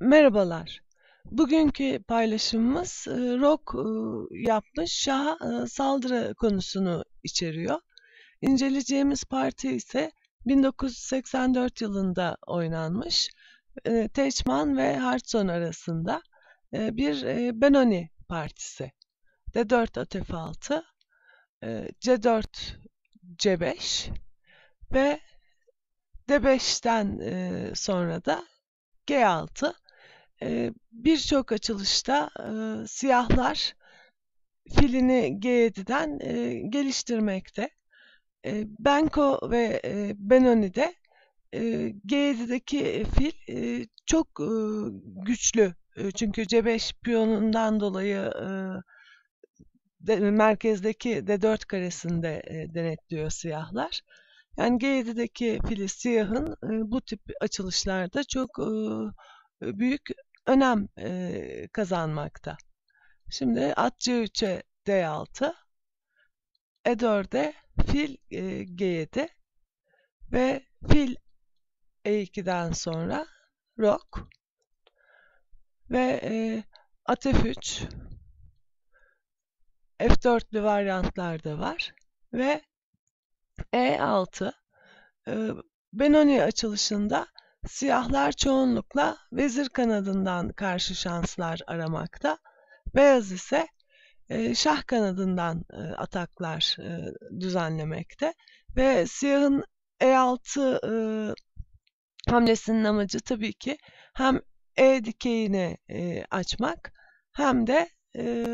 Merhabalar. Bugünkü paylaşımımız e, rock e, yapmış Şah'a e, saldırı konusunu içeriyor. İnceleyeceğimiz parti ise 1984 yılında oynanmış Teçman ve Hartson arasında bir Benoni partisi. D4 atf 6, C4 C5 ve D5'ten sonra da G6 birçok açılışta siyahlar filini G7'den geliştirmekte. Benko ve Benoni de G7'deki fil çok güçlü. Çünkü C5 piyonundan dolayı merkezdeki D4 karesinde denetliyor siyahlar. Yani G7'deki fili siyahın bu tip açılışlarda çok büyük önem e, kazanmakta. Şimdi at C3'e D6, E4'e fil e, G7 ve fil E2'den sonra rok ve e, at F3 F4'lü varyantlar da var ve E6 e, Benoni açılışında Siyahlar çoğunlukla vezir kanadından karşı şanslar aramakta. Beyaz ise e, şah kanadından e, ataklar e, düzenlemekte. Ve siyahın E6 e, hamlesinin amacı tabii ki hem E dikeyini e, açmak hem de e,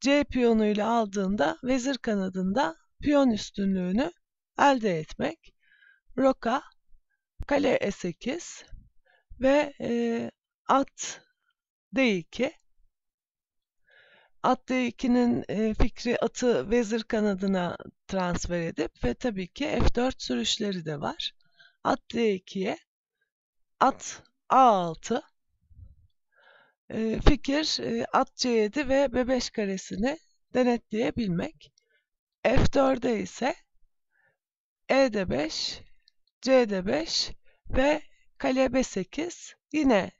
C piyonuyla aldığında vezir kanadında piyon üstünlüğünü elde etmek. Roka kale E8 ve e, at D2. At D2'nin e, fikri atı vezir kanadına transfer edip ve tabii ki F4 sürüşleri de var. At D2'ye at A6 e, fikir e, at C7 ve B5 karesini denetleyebilmek. F4'e ise ED5, CD5 ve kale B8 yine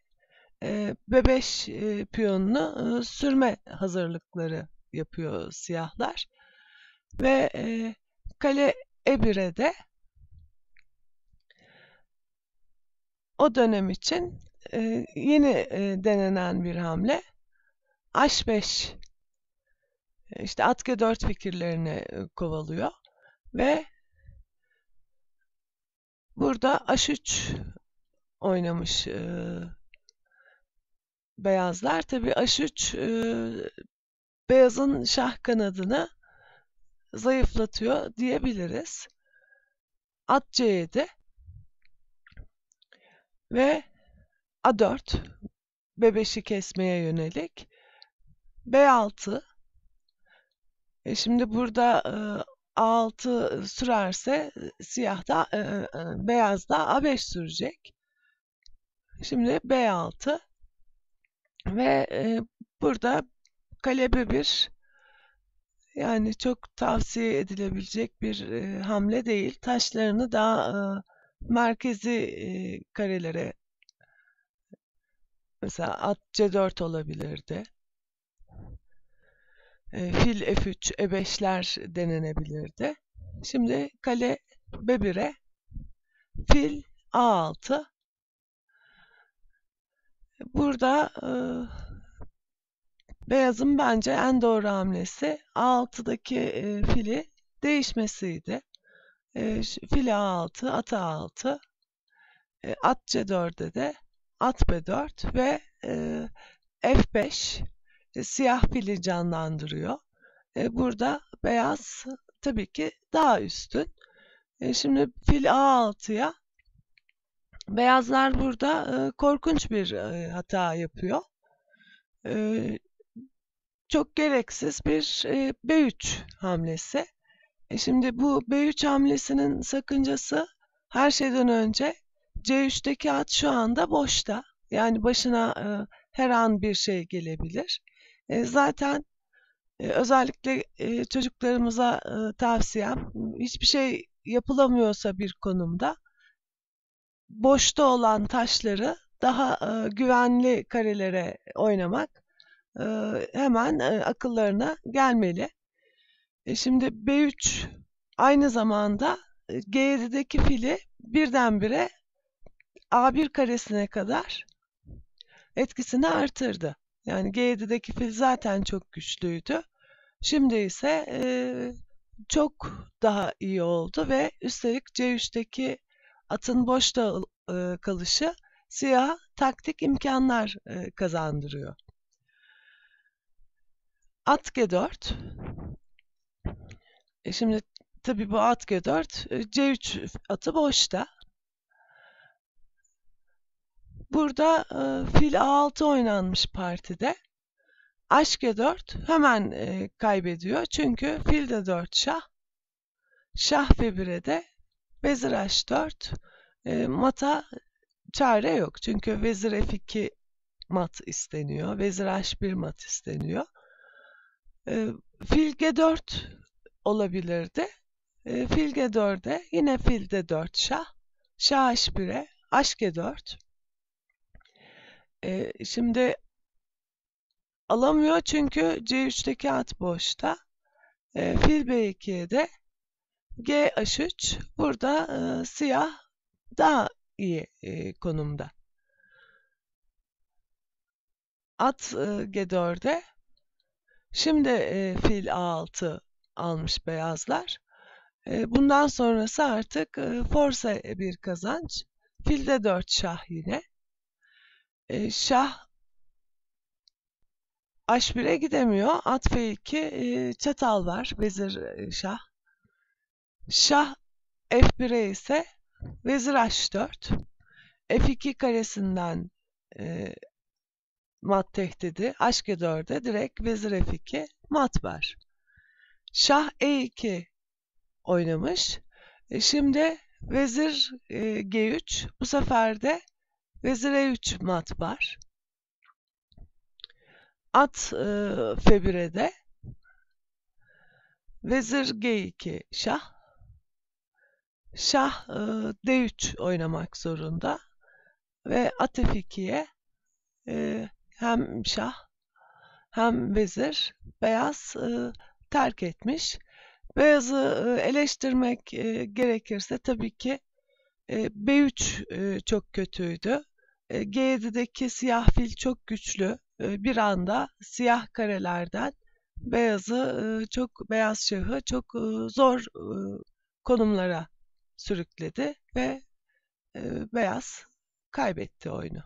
e, B5 e, piyonunu e, sürme hazırlıkları yapıyor siyahlar. Ve e, kale E1'e de o dönem için yeni denenen bir hamle H5 işte at G4 fikirlerini kovalıyor ve Burada H3 oynamış e, beyazlar. Tabi H3 e, beyazın şah kanadını zayıflatıyor diyebiliriz. At C7 ve A4 B5'i kesmeye yönelik B6 e şimdi burada e, A6 sürerse siyah da e, e, beyaz da A5 sürecek. Şimdi B6 ve e, burada kale B1 yani çok tavsiye edilebilecek bir e, hamle değil. Taşlarını daha e, merkezi e, karelere mesela at C4 olabilirdi e, fil F3, E5'ler denenebilirdi. Şimdi kale B1'e fil A6 Burada e, beyazın bence en doğru hamlesi A6'daki e, fili değişmesiydi. E, fil A6, at A6, e, at C4'de de at B4 ve e, F5 e, siyah fili canlandırıyor. E, burada beyaz tabii ki daha üstün. E, şimdi fil A6'ya beyazlar burada e, korkunç bir e, hata yapıyor. E, çok gereksiz bir e, B3 hamlesi. E, şimdi bu B3 hamlesinin sakıncası her şeyden önce C3'teki at şu anda boşta. Yani başına e, her an bir şey gelebilir. E, zaten e, özellikle e, çocuklarımıza tavsiyem hiçbir şey yapılamıyorsa bir konumda boşta olan taşları daha e, güvenli karelere oynamak e, hemen e, akıllarına gelmeli. E, şimdi B3 aynı zamanda e, G7'deki fili birdenbire A1 karesine kadar etkisini artırdı. Yani G7'deki fil zaten çok güçlüydü. Şimdi ise e, çok daha iyi oldu ve üstelik C3'teki atın boşta e, kalışı siyah taktik imkanlar e, kazandırıyor. At G4 e şimdi tabi bu at G4 e, C3 atı boşta. Burada e, fil A6 oynanmış partide. Aşk E4 hemen e, kaybediyor. Çünkü fil de 4 şah. Şah F1'e de vezir H4. E, mata çare yok. Çünkü vezir F2 mat isteniyor. Vezir H1 mat isteniyor. E, fil G4 olabilirdi. E, fil G4'e yine fil de 4 şah. Şah H1'e aşk G4. E, şimdi alamıyor çünkü C3'teki at boşta. E, fil B2'ye de G H3. Burada e, siyah daha iyi e, konumda. At e, G4'e. Şimdi e, fil A6 almış beyazlar. E, bundan sonrası artık e, forsa bir kazanç. Filde 4 şah yine. E, şah H1'e gidemiyor. At F2 e, çatal var. Vezir e, şah. Şah F1'e ise vezir H4. F2 karesinden e, mat tehdidi. H4'e direkt vezir F2 mat var. Şah E2 oynamış. E, şimdi vezir e, G3 bu sefer de vezir E3 mat var. At e, F1'e de vezir G2 şah. Şah e, D3 oynamak zorunda. Ve at F2'ye e, hem şah hem vezir beyaz e, terk etmiş. Beyazı e, eleştirmek e, gerekirse tabii ki e, B3 e, çok kötüydü. E, G7'deki siyah fil çok güçlü. E, bir anda siyah karelerden beyazı e, çok beyaz şahı çok e, zor konumlara sürükledi ve beyaz kaybetti oyunu.